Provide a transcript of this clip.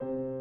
you